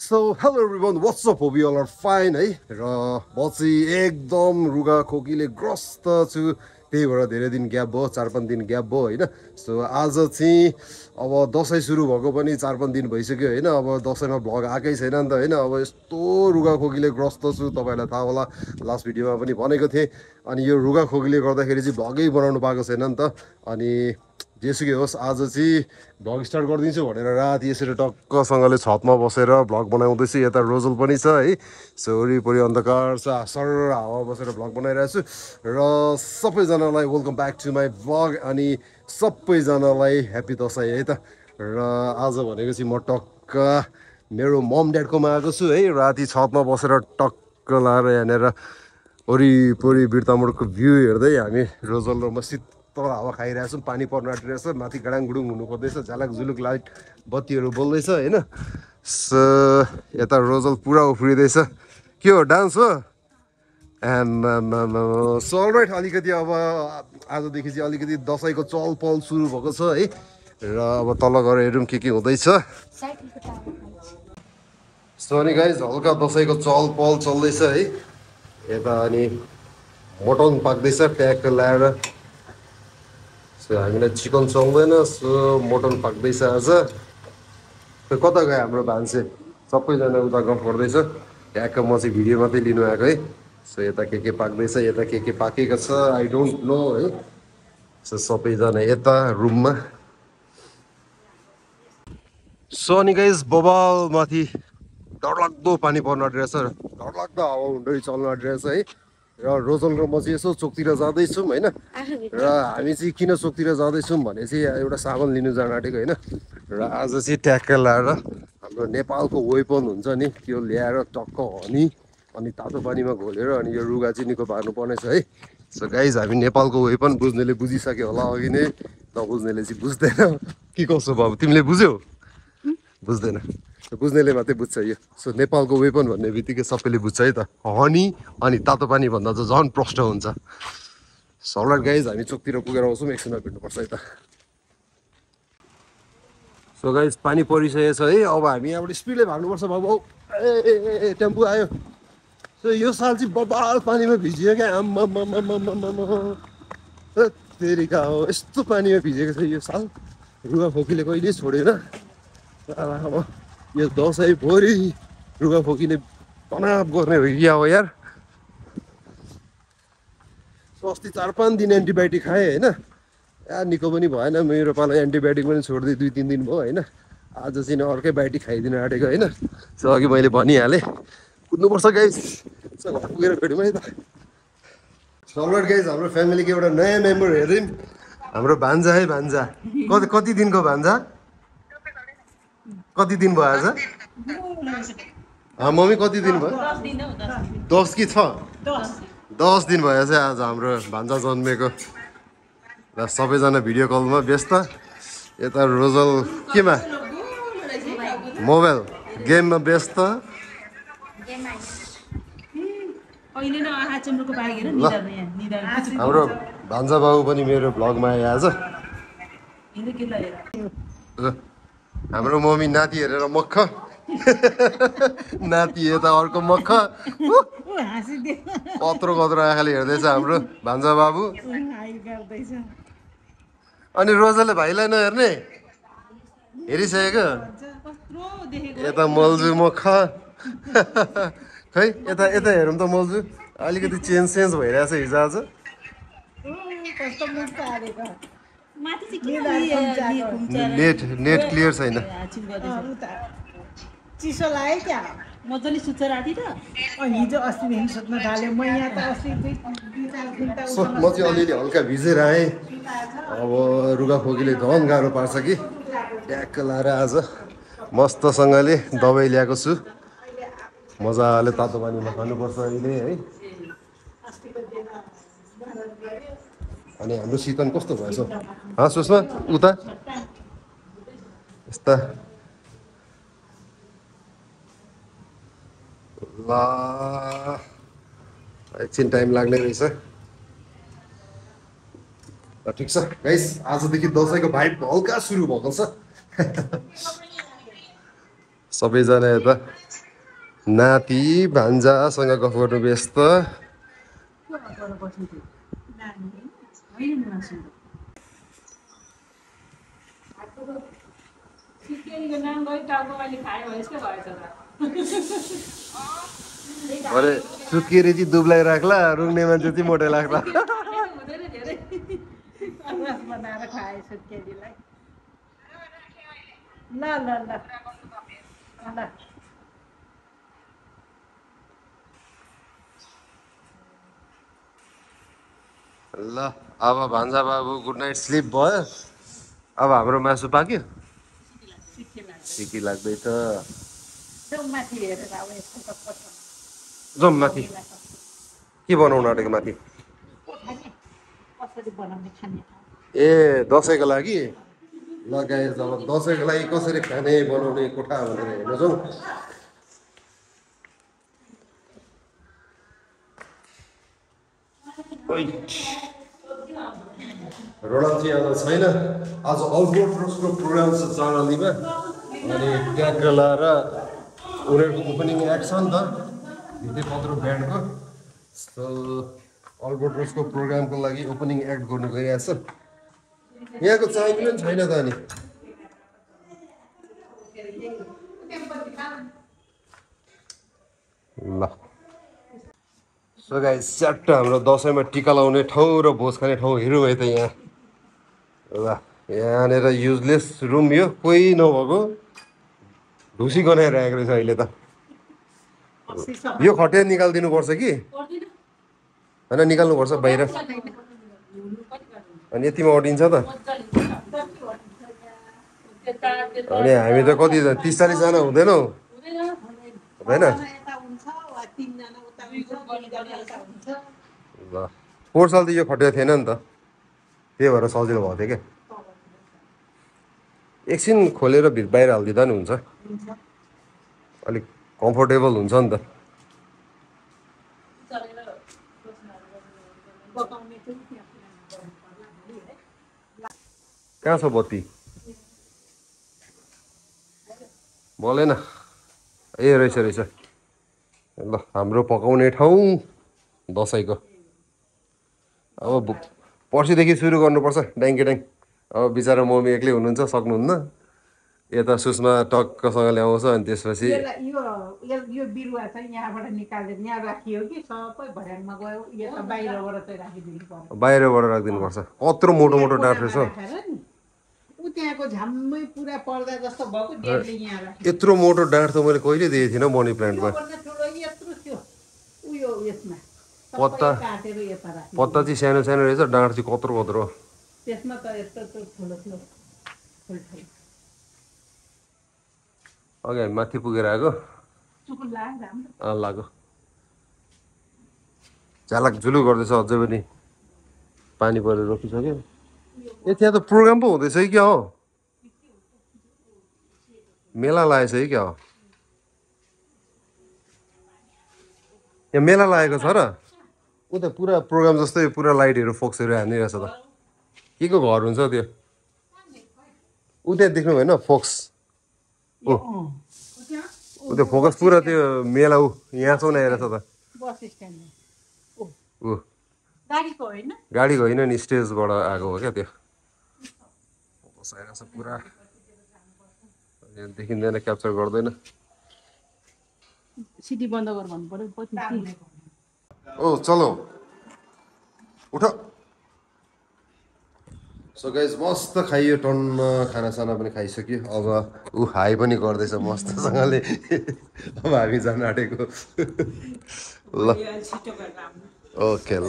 So hello everyone what's up how you are fine है र म चाहिँ एकदम रुगा खोकीले ग्रस्त छु त्यही भएर धेरै दिन ग्याप भयो चार पाँच दिन ग्याप भयो होइन सो आज चाहिँ अब दसैँ सुरु भएको पनि चार पाँच दिन भइसक्यो होइन अब दसैँमा भ्लग आएकै छैन नि त होइन अब यस्तो रुगा खोकीले ग्रस्त छु तपाईँहरूलाई थाहा होला लास्ट भिडियोमा पनि भनेको थिएँ अनि यो रुगा खोकीले गर्दाखेरि चाहिँ भ्लगै बनाउनु पाएको छैन नि त अनि जेसुकै होस् आज चाहिँ भ्लग स्टार्ट गरिदिन्छु भनेर राति यसरी टक्कसँगले छतमा बसेर भ्लग बनाउँदैछु। यता रोजल पनि छ है। सो वरिपरि अन्धकार छ। सर हावा बसेर भ्लग बनाइरहेको छु। र सबैजनालाई welcome back to my vlog अनि सबैजनालाई ह्याप्पी दसैँ है त। र आज भनेको चाहिँ म टक्क मेरो मम ड्याडकोमा आएको छु है। राति छतमा बसेर टक्क लाएर यहाँनिर वरिपरि बिर्तामोडको भ्यू हेर्दै हामी रोजल र म शीतल हावा खाइरहेको छौँ पानी पर्नु आँटिरहेछ माथि गाडाङ गुडुङ हुनु पर्दैछ झालक झुलुक लाइट बत्तीहरू बोल्दैछ होइन? स यता रोजल पुरा उफ्रिँदैछ। के हो डान्स हो? एन्ड सलराइट अलिकति अब आजदेखि चाहिँ अलिकति दसैँको चहल पहल सुरु भएको छ है? र अब तल गएर हेरौँ के के हुँदैछ। सो अनि गाइज हल्का दसैँको चहल पहल चल्दैछ है? यता अनि मटन पाक्दैछ ट्याक ल्याएर। हामीलाई चिकन चल्दैन सो मटन पाक्दैछ आज। कता गयो हाम्रो भान्से? सबैजना उता गफ गर्दैछ। ट्याक्क म चाहिँ भिडियो मात्रै लिनु आएको है। सो यता के के पाक्दैछ यता के के पाकेको छ आई डोन्ट नो है। सो सबैजना यता रुममा। सो अनि गाइज बबाल माथि डरलाग्दो पानी पर्न आँटिरहेछ। र डरलाग्दो हावा हुँदै चल्न आँटिरहेछ है। र रोजल र म चाहिँ यसो चोकतिर जाँदैछौँ होइन? र हामी चाहिँ किन चोकतिर जाँदैछौँ भने चाहिँ एउटा साबुन लिनु जान आँटेको होइन? र आज चाहिँ ट्याक्क लाएर हाम्रो नेपालको वेपन हुन्छ नि त्यो ल्याएर टक्क हनी अनि तातो पानीमा घोलेर अनि यो रुगा चाहिँ निको पार्नुपर्ने छ है? सो गाइज हामी नेपालको वेपन बुझ्नेले बुझिसक्यो होला अघि नै नबुझ्नेले चाहिँ बुझ्दैन। के कसो बाबु तिमीले बुझ्यौ? बुझ्दैन। बुझ्नेले मात्रै बुझ्छ यो। सो नेपालको वेपन भन्ने बित्तिकै सबैले बुझ्छ है त। हनी अनि तातो पानी भन्दा चाहिँ झन् प्रष्ट हुन्छ। सलाड गाइज हामी चोकतिर पुगेर आउँछौँ एकछिनमा भेट्नुपर्छ है त। सो गाइज पानी परिसकेको छ है। अब हामी यहाँबाट स्पिडले भाग्नुपर्छ बाबु। औ, ए टेम्पो आयो। सो यो साल चाहिँ बबाल पानीमा भिजियो क्या। तेरिका हो? यस्तो पानीमा भिजेको छ यो साल। रुगा खोकीले कहिले छोडेन। अब यो दसैँ भोलि रुगा खोकीले तनाव गर्ने हो कि अब यार अस्ति चार पाँच दिन एन्टिबायोटिक खाएँ होइन या निको पनि भएन मेरो पालो एन्टिबायोटिक पनि छोडिदिएँ दुई तिन दिन भयो होइन आज चाहिँ अर्कै बायोटिक खाइदिनु आँटेको होइन सो अघि मैले भनिहालेँ कुद्नुपर्छ गाइस घर पुगेर भेटौँ है त सलवार गाइस हाम्रो फ्यामिलीको एउटा नयाँ मेम्बर हेऱ्यौँ हाम्रो भान्जा है भान्जा कति कति दिनको भान्जा कति दिन भयो आज? मम्मी कति दिन भयो? दस कि छ? दस दिन भयो चाहिँ आज हाम्रो भान्जा जन्मेको। र सबैजना भिडियो कलमा व्यस्त। यता रोजल केमा? मोबाइल। गेममा व्यस्त। हाम्रो भान्जा बाबु पनि मेरो भ्लगमा आयो आज। हाम्रो मम्मी नाति हेरेर मक्ख नाति यता अर्को हाँसिदियो कत्रो कत्रो आँखाले हेर्दैछ हाम्रो भान्जा बाबु। अनि रोजाले भाइलाई नहेर्ने? हेरिसकेको? यता मल्जु मख। खै यता यता हेरौँ त मल्जु। अलिकति चेन्ज चेन्ज भइरहेछ हिजो आज। नेट नेट क्लियर छैन। चिसो लाग्यो क्या। मजाले सुत्छ राति त। अँ, हिजो अस्तिदेखि सुत्न थाल्यो। म यहाँ त अस्ति म चाहिँ अलिअलि हल्का भिजेर आएँ। अब रुगा खोकीले झन् गाह्रो पार्छ कि? ट्याक्क लाएर आज मस्तसँगले दबाई ल्याएको छु। मजाले तातो पानीमा खानुपर्छ अहिले है। अनि हाम्रो शीतन कस्तो भएछ हाँ सुषमा उता यस्ता ल एकछिन टाइम लाग्ने रहेछ ल ठिक छ गाइस आजदेखि दसैँको भाइब हल्का सुरु भएको छ सबैजना यता नाति भान्जासँग गफ गर्नु व्यस्त अरे सुकेरी चाहिँ दुब्लाई राख्ला रुङ्ने मान्छे चाहिँ मोटै लाग्ला। ल। ल ल। ल अब भान्जा बाबु गुड नाइट स्लिप भयो अब हाम्रो मासु पाक्यो। सिकी यस्तो त। जाउँ माथि के बनाउनु आँटेको माथि? ए दसैँको लागि? लगाए अब दसैँको लागि कसरी खाने बनाउने कोठा भनेर हेर्नु जाउँ। चाहिँ आज छैन आज अल्बोट रोसको प्रोग्राम छ चारलीमा अनि त्यहाँको लाएर उनीहरूको ओपनिङ एक्ट छ नि त भित्ते पत्रो ब्यान्डको अल्बोट रोसको प्रोग्रामको लागि ओपनिङ एक्ट गर्नु गइरहेको छ यहाँको चाय पनि छैन त अनि ल सो गाई च्याट्ट हाम्रो दसैँमा टिका लाउने ठाउँ र भोज खाने ठाउँ हेऱ्यो है त यहाँ। ल यहाँनिर युजलेस रुम यो कोही नभएको। ढुसी गनाएर आएको रहेछ अहिले त। यो खटिया निकालिदिनु पर्छ कि? होइन निकाल्नुपर्छ बाहिर। अनि यतिमा अटिन्छ त। अनि हामी त कति तिस चालिसजना हुँदैनौ। हुँदैन। ल पोहोर साल त यो खटिया थिएन नि त। त्यही भएर सजिलो भएको थियो क्या एकछिन खोलेर भित्र बाहिर हालिदिँदा नि हुन्छ। अलिक कम्फोर्टेबल हुन्छ नि त। कहाँ छ बत्ती? बोलेन। ए रहेछ रहेछ। ल हाम्रो पकाउने ठाउँ दसैँको। अब पर्सिदेखि सुरु गर्नुपर्छ ड्याङ्के ड्याङ अब बिचरा मम्मी एक्लै हुनुहुन्छ सक्नुहुन्न। यता सुषमा टक्कसँगले आउँछ अनि त्यसपछि यसलाई यो यो- यो बिरुवा चाहिँ यहाँबाट निकालेर यहाँ राखियो कि सबै भर्याङमा गयो। यता बाहिरबाट चाहिँ राखिदिनु बाहिरबाट राखिदिनुपर्छ कत्रो मोटो मोटो डाँठ रहेछ। यत्रो मोटो डाँठ त मैले कहिले देखेको थिइनँ मनी प्लान्टमा त्योभन्दा ठुलो यत्रो थियो उयो यसमा। पत्ता? पत्ता चाहिँ सानो सानो रहेछ डाँठ चाहिँ कत्रो कत्रो। त्यसमा त यस्तो त्यो ठुलो ठुलो ठुल्ठुलो अघि हामी माथि पुगेर आएको। लाग्यो लाग्यो। झालाक झुलु गर्दैछ अझै पनि। पानी परेर रोकिसक्यो। ए त्यहाँ त प्रोग्राम पो हुँदैछ कि क्या हो? मेला लागेछ है क्या हो? यहाँ मेला लागेको छ र। ऊ त पुरा प्रोग्राम जस्तै पुरा लाइटहरू फोक्सहरू हानिरहेछ त। के को घर हुन्छ त्यो? ऊ त्यहाँ देख्नु भएन फोक्स। ओ ऊ त्यो फोकस पुरा त्यो मेला ऊ यहाँसम्म आइरहेछ त। ऊ। गाडीको होइन? नि स्टेजबाट आएको हो क्या त्यो। बसाइरहेछ पुरा। यहाँ देखिँदैन क्याप्चर गर्दैन। सिटी बन्द गर भन्नु पछि ओ चलो। उठ। सो गाइज मस्त खाइयो टन्न खानासाना पनि खाइसक्यो। अब ऊ हाई पनि गर्दैछ मस्तसँगले। अब हामी जान आँटेको। ल। ओके ल।